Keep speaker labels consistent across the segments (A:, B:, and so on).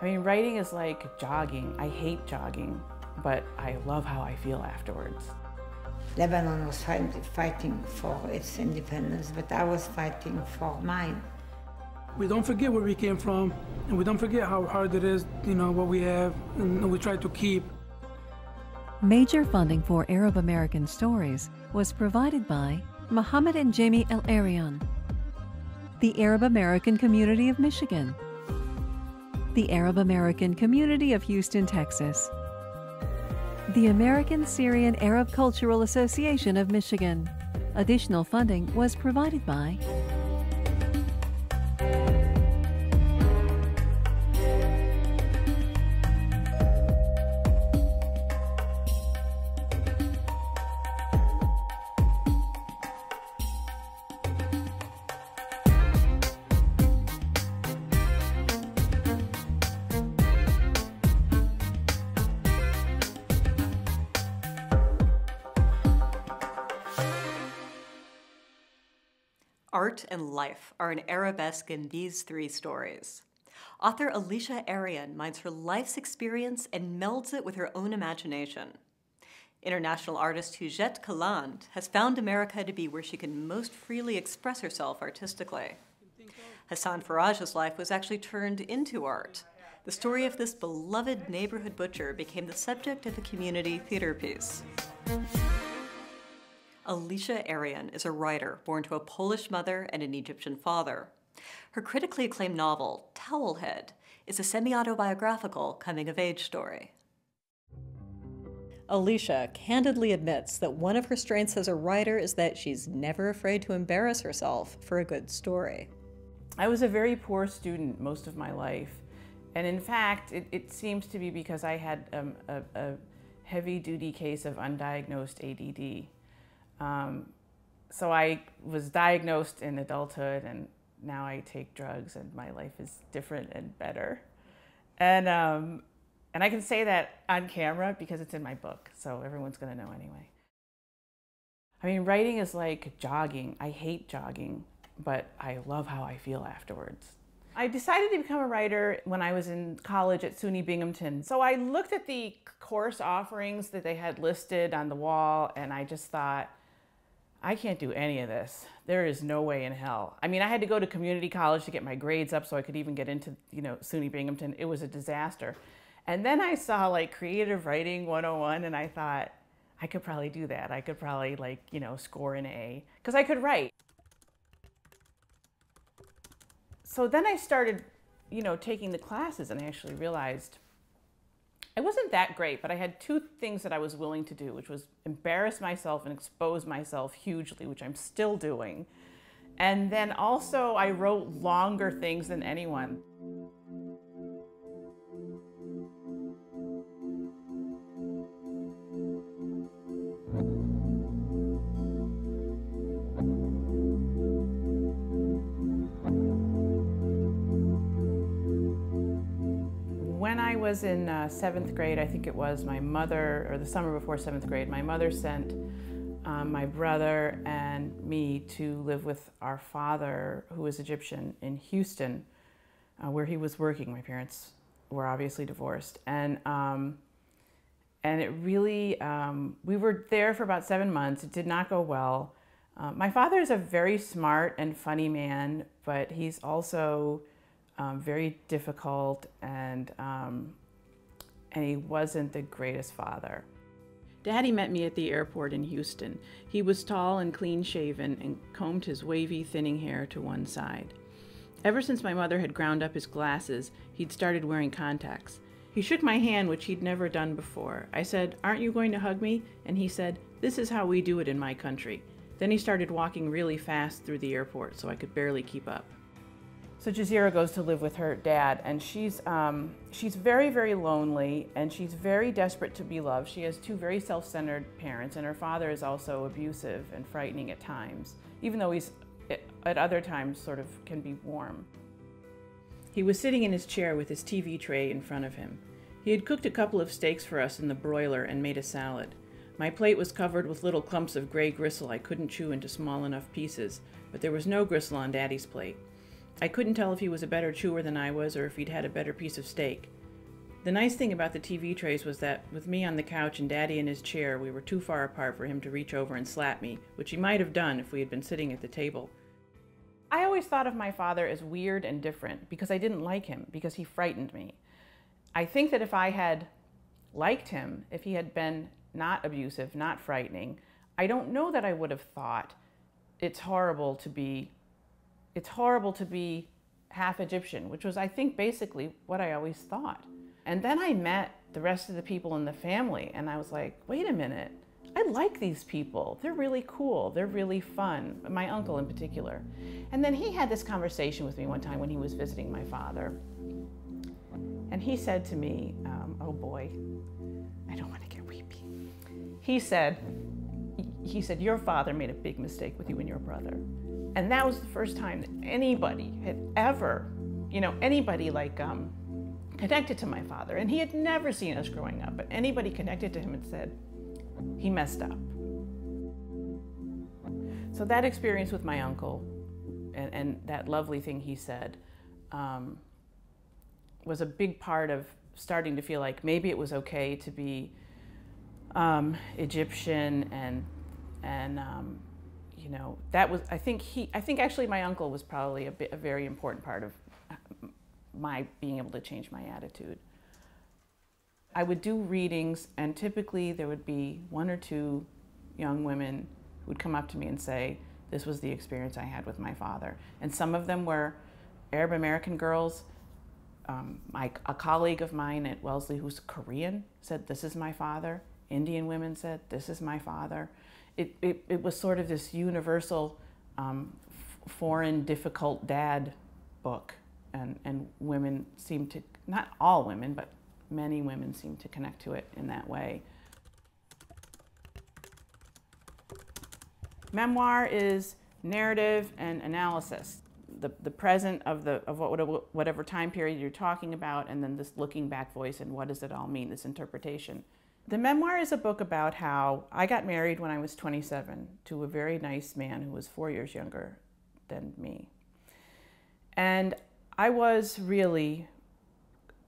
A: I mean, writing is like jogging. I hate jogging, but I love how I feel afterwards.
B: Lebanon was fighting for its independence, but I was fighting for mine.
C: We don't forget where we came from, and we don't forget how hard it is, you know, what we have, and we try to keep.
D: Major funding for Arab American Stories was provided by Mohammed and Jamie El Arian, the Arab American Community of Michigan, the Arab American Community of Houston, Texas, the American Syrian Arab Cultural Association of Michigan. Additional funding was provided by
E: Art and life are an arabesque in these three stories. Author Alicia Erian mines her life's experience and melds it with her own imagination. International artist Huguette Caland has found America to be where she can most freely express herself artistically. Hassan Faraj's life was actually turned into art. The story of this beloved neighborhood butcher became the subject of a community theater piece. Alicia Erian is a writer born to a Polish mother and an Egyptian father. Her critically acclaimed novel, Towelhead, is a semi autobiographical coming of age story. Alicia candidly admits that one of her strengths as a writer is that she's never afraid to embarrass herself for a good story.
A: I was a very poor student most of my life. And in fact, it, it seems to be because I had um, a, a heavy duty case of undiagnosed ADD. Um, so I was diagnosed in adulthood, and now I take drugs, and my life is different and better. And um, and I can say that on camera because it's in my book, so everyone's going to know anyway. I mean, writing is like jogging. I hate jogging, but I love how I feel afterwards. I decided to become a writer when I was in college at SUNY Binghamton. So I looked at the course offerings that they had listed on the wall, and I just thought, I can't do any of this. There is no way in hell. I mean, I had to go to community college to get my grades up so I could even get into, you know, SUNY Binghamton. It was a disaster. And then I saw like creative writing 101 and I thought, I could probably do that. I could probably like, you know, score an A because I could write. So then I started, you know, taking the classes and I actually realized I wasn't that great, but I had two things that I was willing to do, which was embarrass myself and expose myself hugely, which I'm still doing. And then also, I wrote longer things than anyone. Was in uh, seventh grade, I think it was, my mother, or the summer before seventh grade, my mother sent um, my brother and me to live with our father, who was Egyptian, in Houston, uh, where he was working. My parents were obviously divorced. And, um, and it really, um, we were there for about seven months. It did not go well. Uh, my father is a very smart and funny man, but he's also um, very difficult and um, and he wasn't the greatest father. Daddy met me at the airport in Houston. He was tall and clean shaven and combed his wavy, thinning hair to one side. Ever since my mother had ground up his glasses, he'd started wearing contacts. He shook my hand, which he'd never done before. I said, Aren't you going to hug me? And he said, This is how we do it in my country. Then he started walking really fast through the airport so I could barely keep up. So Jasira goes to live with her dad, and she's um, she's very very lonely, and she's very desperate to be loved. She has two very self-centered parents, and her father is also abusive and frightening at times, even though he's at other times sort of can be warm. He was sitting in his chair with his TV tray in front of him. He had cooked a couple of steaks for us in the broiler and made a salad. My plate was covered with little clumps of gray gristle I couldn't chew into small enough pieces, but there was no gristle on Daddy's plate. I couldn't tell if he was a better chewer than I was or if he'd had a better piece of steak. The nice thing about the TV trays was that, with me on the couch and Daddy in his chair, we were too far apart for him to reach over and slap me, which he might have done if we had been sitting at the table. I always thought of my father as weird and different because I didn't like him, because he frightened me. I think that if I had liked him, if he had been not abusive, not frightening, I don't know that I would have thought it's horrible to be it's horrible to be half Egyptian, which was I think basically what I always thought. And then I met the rest of the people in the family and I was like, "Wait a minute. I like these people. They're really cool. They're really fun." My uncle in particular. And then he had this conversation with me one time when he was visiting my father. And he said to me, um, "Oh boy, I don't want to get weepy." He said, he said, Your father made a big mistake with you and your brother. And that was the first time that anybody had ever, you know, anybody like um, connected to my father. And he had never seen us growing up, but anybody connected to him and said, He messed up. So that experience with my uncle and, and that lovely thing he said um, was a big part of starting to feel like maybe it was okay to be um, Egyptian and and um, you know that was I think he I think actually my uncle was probably a, bit, a very important part of my being able to change my attitude. I would do readings, and typically there would be one or two young women who would come up to me and say, This was the experience I had with my father. And some of them were Arab American girls. Um, my, a colleague of mine at Wellesley, who's Korean, said, This is my father. Indian women said, This is my father it, it, it was sort of this universal um, foreign difficult dad book. And, and women seem to not all women but many women seem to connect to it in that way. Memoir is narrative and analysis. The, the present of the of what, whatever time period you're talking about and then this looking back voice and what does it all mean this interpretation the memoir is a book about how I got married when I was 27 to a very nice man who was four years younger than me. And I was really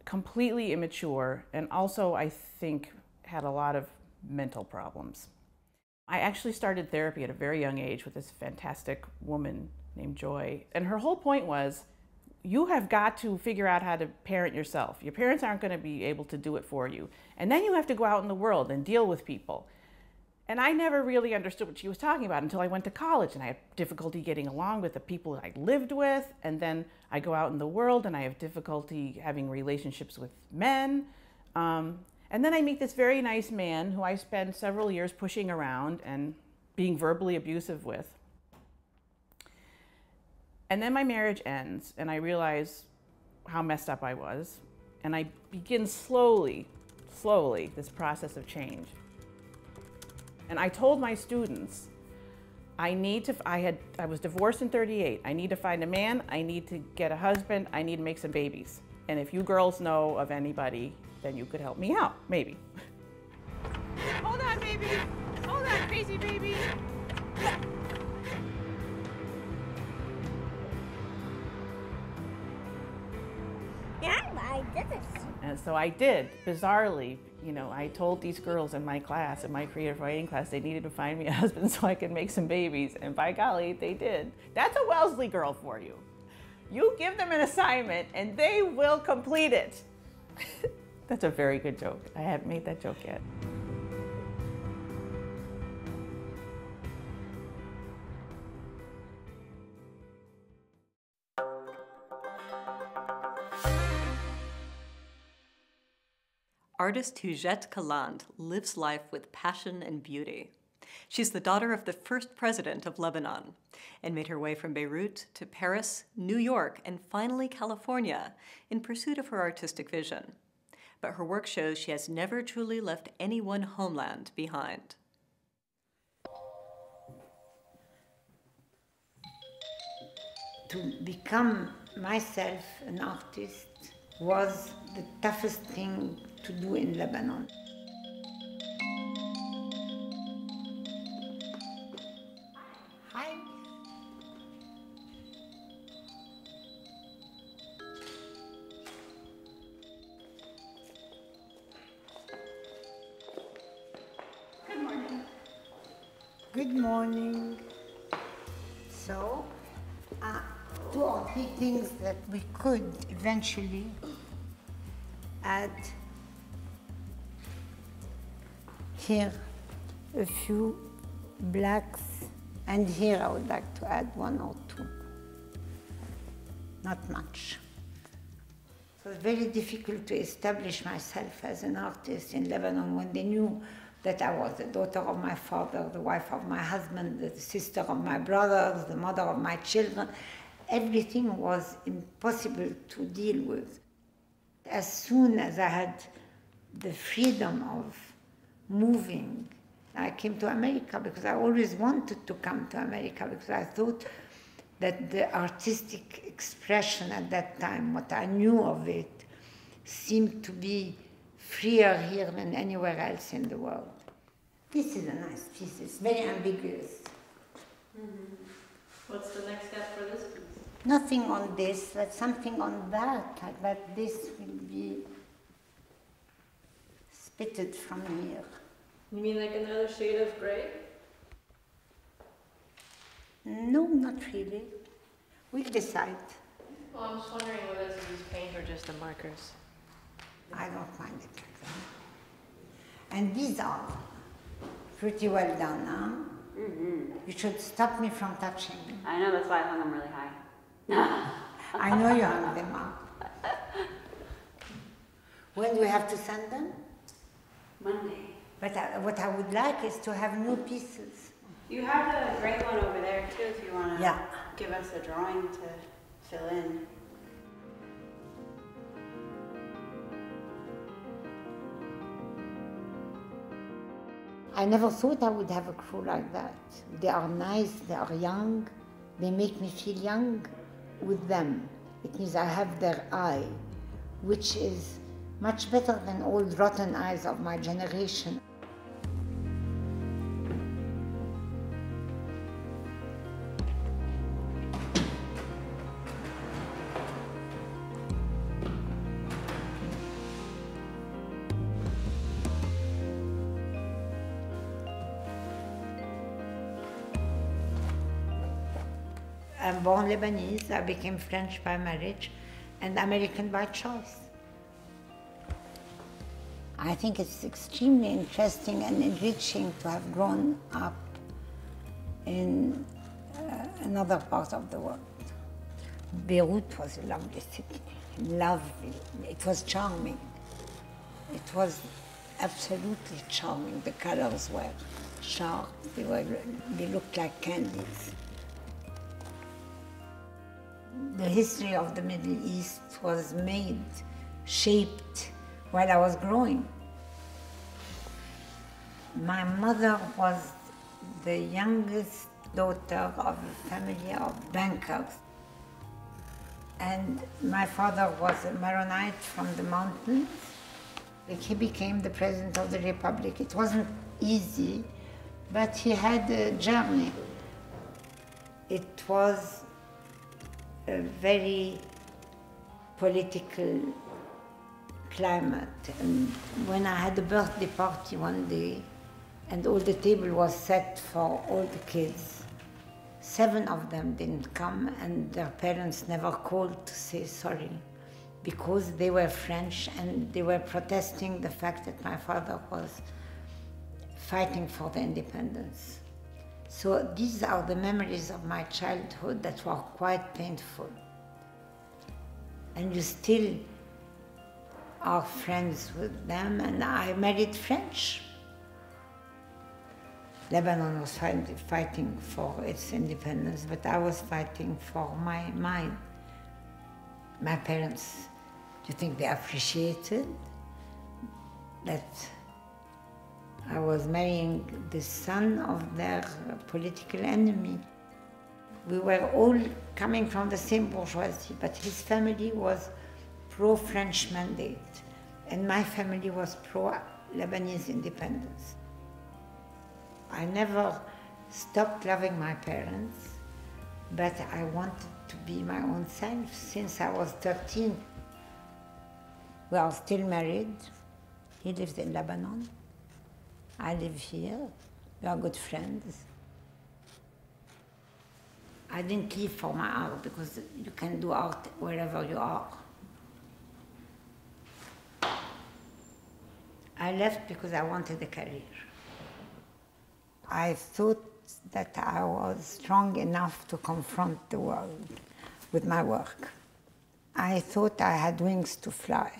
A: completely immature and also, I think, had a lot of mental problems. I actually started therapy at a very young age with this fantastic woman named Joy. And her whole point was you have got to figure out how to parent yourself. Your parents aren't going to be able to do it for you. And then you have to go out in the world and deal with people. And I never really understood what she was talking about until I went to college and I had difficulty getting along with the people that I lived with. And then I go out in the world and I have difficulty having relationships with men. Um, and then I meet this very nice man who I spend several years pushing around and being verbally abusive with. And then my marriage ends, and I realize how messed up I was. And I begin slowly, slowly, this process of change. And I told my students, I need to, I had, I was divorced in 38. I need to find a man. I need to get a husband. I need to make some babies. And if you girls know of anybody, then you could help me out, maybe.
F: Hold on, baby. Hold on, crazy baby.
A: And so I did, bizarrely. You know, I told these girls in my class, in my creative writing class, they needed to find me a husband so I could make some babies. And by golly, they did. That's a Wellesley girl for you. You give them an assignment and they will complete it. That's a very good joke. I haven't made that joke yet.
E: Artist Huguette Caland lives life with passion and beauty. She's the daughter of the first president of Lebanon and made her way from Beirut to Paris, New York, and finally California in pursuit of her artistic vision. But her work shows she has never truly left any one homeland behind.
B: To become myself an artist was the toughest thing to do in Lebanon. Good morning. Good morning. So, uh, two or three things that we could eventually add here a few blacks and here I would like to add one or two. Not much. It was very difficult to establish myself as an artist in Lebanon when they knew that I was the daughter of my father, the wife of my husband, the sister of my brothers, the mother of my children. Everything was impossible to deal with. As soon as I had the freedom of moving, I came to America because I always wanted to come to America because I thought that the artistic expression at that time, what I knew of it, seemed to be freer here than anywhere else in the world. This is a nice piece, it's very ambiguous.
G: Mm-hmm. What's the next step for this piece?
B: Nothing on this, but something on that, that this will be spitted from here.
G: You mean like another shade of gray?
B: No, not really. We'll decide.
A: Well, I'm just wondering whether this is paint or just the markers.
B: I don't mind it like that. And these are pretty well done, huh?
H: Mm-hmm.
B: You should stop me from touching them.
H: I know, that's why I hung them really high.
B: I know you hung them up. When do we have to send them?
H: Monday.
B: But I, what I would like is to have new pieces.
H: You have the gray one over there too, if you want to
B: Yeah.
H: give us a drawing to fill in.
B: I never thought I would have a crew like that. They are nice, they are young, they make me feel young with them. It means I have their eye, which is much better than old rotten eyes of my generation. I'm born Lebanese, I became French by marriage and American by choice. I think it's extremely interesting and enriching to have grown up in uh, another part of the world. Beirut was a lovely city, lovely. It was charming. It was absolutely charming. The colors were sharp. They were. They looked like candies. The history of the Middle East was made, shaped while I was growing. My mother was the youngest daughter of a family of bankers. And my father was a Maronite from the mountains. He became the president of the republic. It wasn't easy, but he had a journey. It was a very political climate. And when I had a birthday party one day, and all the table was set for all the kids, seven of them didn't come, and their parents never called to say sorry because they were French and they were protesting the fact that my father was fighting for the independence. So these are the memories of my childhood that were quite painful. And you still are friends with them, and I married French. Lebanon was fighting for its independence, but I was fighting for my mine. My parents, do you think they appreciated that I was marrying the son of their political enemy? We were all coming from the same bourgeoisie, but his family was pro-French mandate, and my family was pro-Lebanese independence. I never stopped loving my parents, but I wanted to be my own self since I was 13. We are still married. He lives in Lebanon. I live here. We are good friends. I didn't leave for my art because you can do art wherever you are. I left because I wanted a career. I thought that I was strong enough to confront the world with my work. I thought I had wings to fly.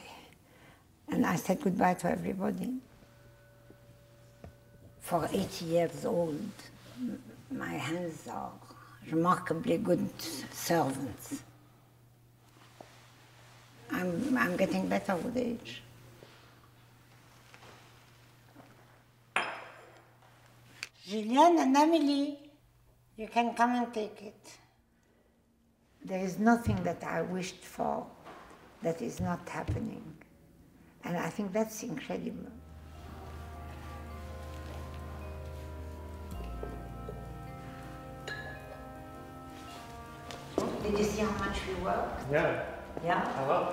B: And I said goodbye to everybody. For 80 years old, my hands are remarkably good servants. I'm, I'm getting better with age. Julien and Emily, you can come and take it. There is nothing that I wished for that is not happening. And I think that's incredible. Did you see how much we work?
I: Yeah.
B: Yeah?
I: Hello.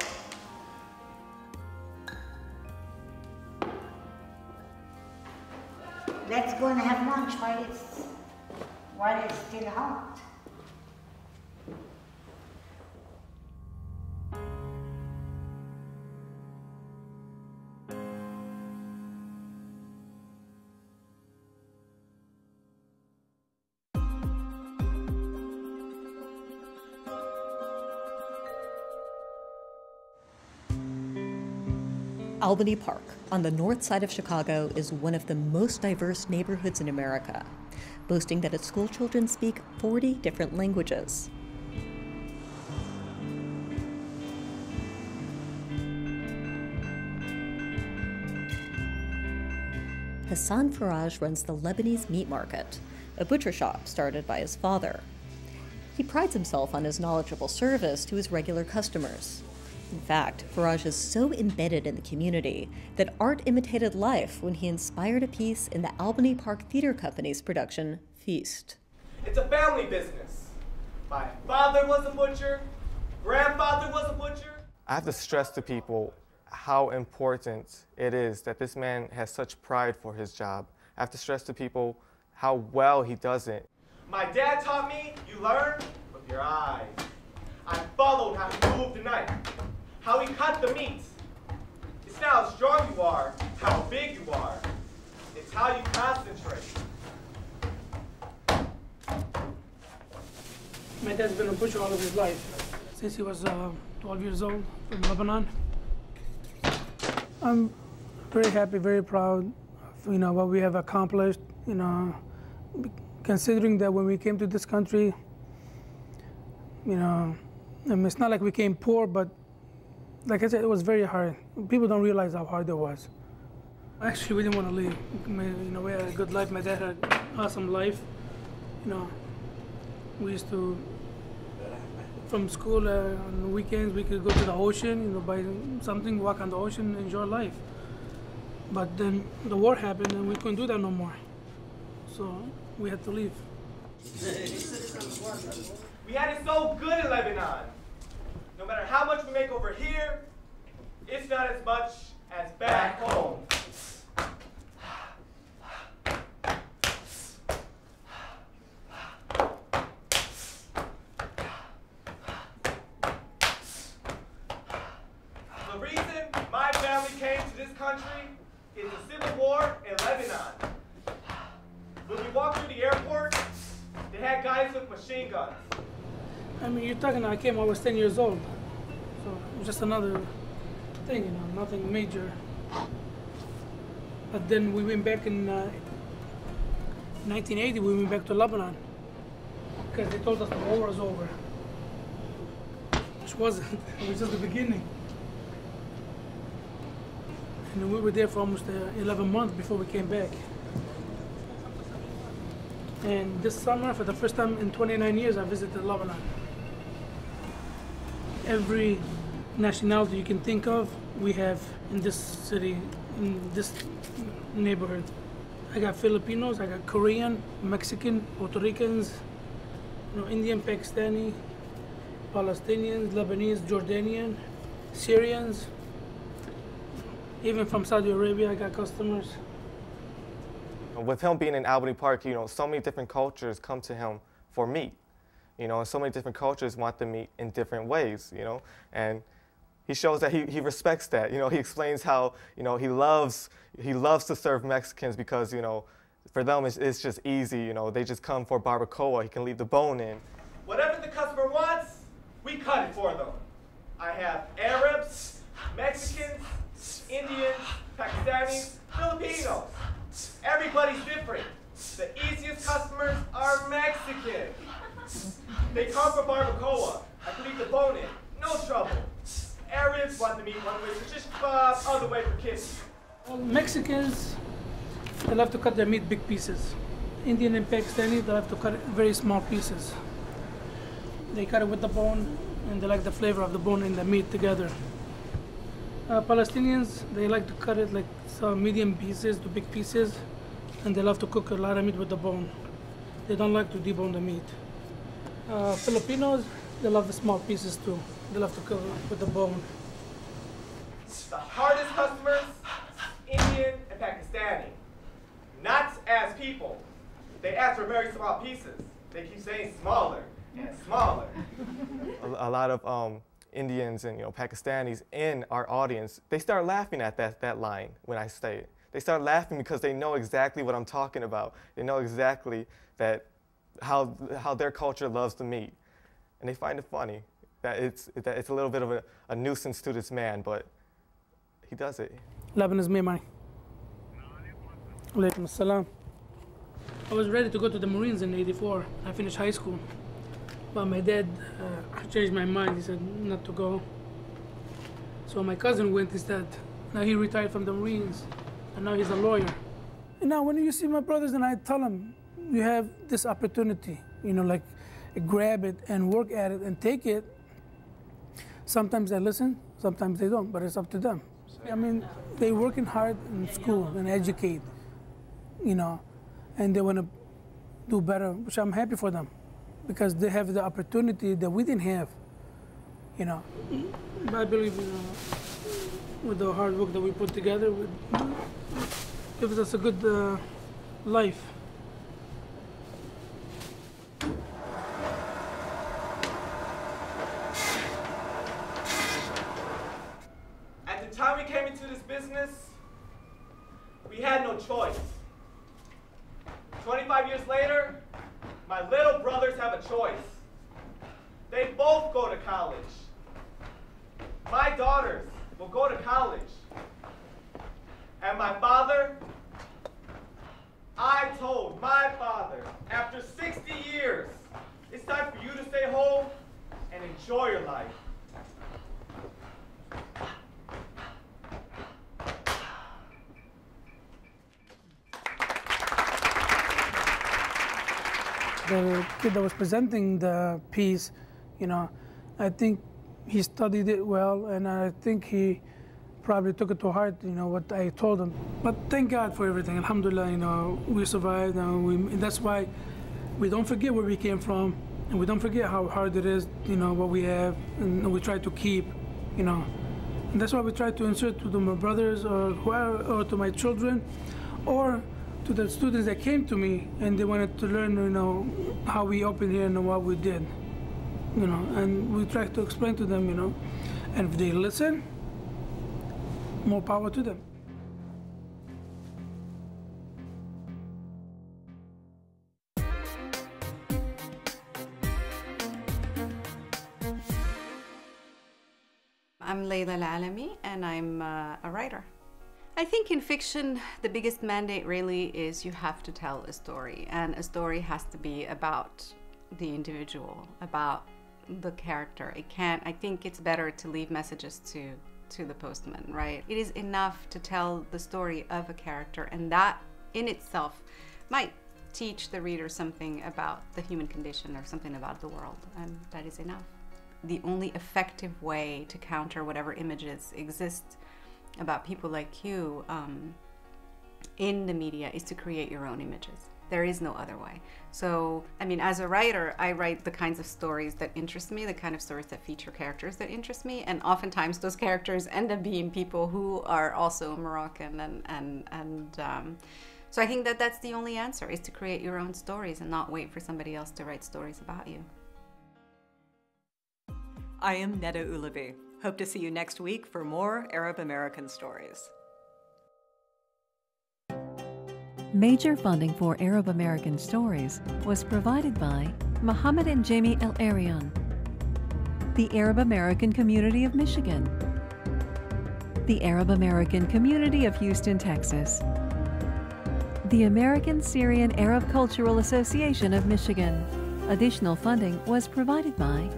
B: Let's go and have lunch while it's while it's still hot.
E: Albany Park, on the north side of Chicago, is one of the most diverse neighborhoods in America, boasting that its schoolchildren speak 40 different languages. Hassan Faraj runs the Lebanese Meat Market, a butcher shop started by his father. He prides himself on his knowledgeable service to his regular customers. In fact, Faraj is so embedded in the community that art imitated life when he inspired a piece in the Albany Park Theater Company's production, Feast.
I: It's a family business. My father was a butcher, grandfather was a butcher.
J: I have to stress to people how important it is that this man has such pride for his job. I have to stress to people how well he does it.
I: My dad taught me you learn with your eyes. I followed how he moved the knife, how he cut the meat. It's not how strong you are, how big you are. It's how you concentrate.
C: My dad's been a butcher all of his life, since he was uh, 12 years old from Lebanon. I'm very happy, very proud of you know what we have accomplished. You know, considering that when we came to this country, you know, I mean, it's not like we came poor, but like I said, it was very hard. People don't realize how hard it was. Actually, we didn't want to leave. You know, we had a good life. My dad had an awesome life. You know, we used to, from school uh, on the weekends, we could go to the ocean, you know, buy something, walk on the ocean, enjoy life. But then the war happened and we couldn't do that no more. So we had to leave.
I: We had it so good in Lebanon. No matter how much we make over here, it's not as much as back home. The reason my family came to this country is the civil war in Lebanon. When we walked through the airport, they had guys with machine guns.
C: I mean, you're talking, I came, I was 10 years old. So just another thing, you know, nothing major. But then we went back in uh, 1980, we went back to Lebanon. Because they told us the war was over. Which wasn't, it was just the beginning. And we were there for almost uh, 11 months before we came back. And this summer, for the first time in 29 years, I visited Lebanon. Every nationality you can think of, we have in this city, in this neighborhood. I got Filipinos, I got Korean, Mexican, Puerto Ricans, you know, Indian, Pakistani, Palestinians, Lebanese, Jordanian, Syrians. Even from Saudi Arabia, I got customers.
J: With him being in Albany Park, you know, so many different cultures come to him for meat. You know, and so many different cultures want to meet in different ways, you know, and he shows that he, he respects that. You know, he explains how, you know, he loves, he loves to serve Mexicans because, you know, for them it's, it's just easy, you know, they just come for barbacoa, he can leave the bone in.
I: Whatever the customer wants, we cut it for them. I have Arabs, Mexicans, Indians, Pakistanis, Filipinos. Everybody's different. The easiest customers are Mexican. They come for barbacoa. I leave the bone in. No trouble. Arabs want the meat one way, so just uh, other way for kids.
C: Well, Mexicans, they love to cut their meat big pieces. Indian and Pakistani, they love to cut it very small pieces. They cut it with the bone, and they like the flavor of the bone and the meat together. Uh, Palestinians, they like to cut it like some medium pieces to big pieces, and they love to cook a lot of meat with the bone. They don't like to debone the meat. Uh, Filipinos, they love the small pieces too. They love to cook with the bone.
I: The hardest customers, Indian and Pakistani. Not as people. They ask for very small pieces. They keep saying smaller and smaller.
J: a, a lot of um, Indians and you know Pakistanis in our audience, they start laughing at that, that line when I say it. They start laughing because they know exactly what I'm talking about. They know exactly that how, how their culture loves the meat. And they find it funny that it's, that it's a little bit of a, a nuisance to this man, but he does it.
C: Lebanese Mimari. Alaikum salam. I was ready to go to the Marines in 84. I finished high school. But my dad uh, changed my mind. He said not to go. So my cousin went instead. Now he retired from the Marines, and now he's a lawyer. And now when you see my brothers and I tell them, you have this opportunity, you know, like grab it and work at it and take it. Sometimes they listen, sometimes they don't, but it's up to them. I mean, they're working hard in school and educate, you know, and they want to do better, which I'm happy for them because they have the opportunity that we didn't have, you know. I believe, you know, with the hard work that we put together, it gives us a good uh, life.
I: At the time we came into this business, we had no choice. 25 years later, my little brothers have a choice. They both go to college. My daughters will go to college. And my father, I told my father, after 60 years, it's time for you to stay home and enjoy your life.
C: the kid that was presenting the piece, you know, I think he studied it well, and I think he probably took it to heart, you know, what I told him. But thank God for everything. Alhamdulillah, you know, we survived, and, we, and that's why we don't forget where we came from, and we don't forget how hard it is, you know, what we have, and we try to keep, you know. And that's why we try to insert to my brothers or or to my children, or to the students that came to me and they wanted to learn, you know, how we opened here and what we did, you know, and we tried to explain to them, you know, and if they listen, more power to them.
K: I'm Laila Lalami and I'm uh, a writer. I think in fiction, the biggest mandate really is you have to tell a story, and a story has to be about the individual, about the character. It can't. I think it's better to leave messages to to the postman, right? It is enough to tell the story of a character, and that in itself might teach the reader something about the human condition or something about the world, and that is enough. The only effective way to counter whatever images exist about people like you um, in the media is to create your own images. There is no other way. So, I mean, as a writer, I write the kinds of stories that interest me, the kind of stories that feature characters that interest me, and oftentimes those characters end up being people who are also Moroccan, and and and um, so I think that that's the only answer is to create your own stories and not wait for somebody else to write stories about you.
E: I am Neda Ulaby. Hope to see you next week for more Arab American stories.
D: Major funding for Arab American Stories was provided by Mohammed and Jamie El Arian, the Arab American Community of Michigan, the Arab American Community of Houston, Texas, the American Syrian Arab Cultural Association of Michigan. Additional funding was provided by